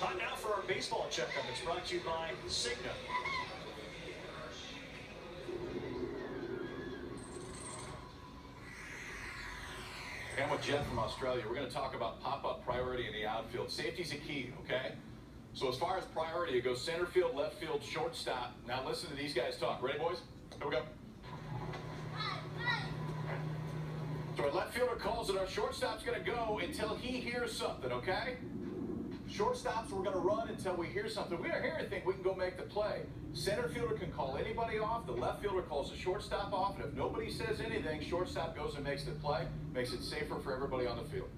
Time now for our baseball checkup. It's brought to you by Cigna. And with Jeff from Australia, we're going to talk about pop-up priority in the outfield. Safety's a key, okay? So as far as priority, it goes center field, left field, shortstop. Now listen to these guys talk. Ready, boys? Here we go. So our left fielder calls it. Our shortstop's going to go until he hears something, okay? Shortstops, we're going to run until we hear something. We don't hear anything, we can go make the play. Center fielder can call anybody off. The left fielder calls the shortstop off. And if nobody says anything, shortstop goes and makes the play. Makes it safer for everybody on the field.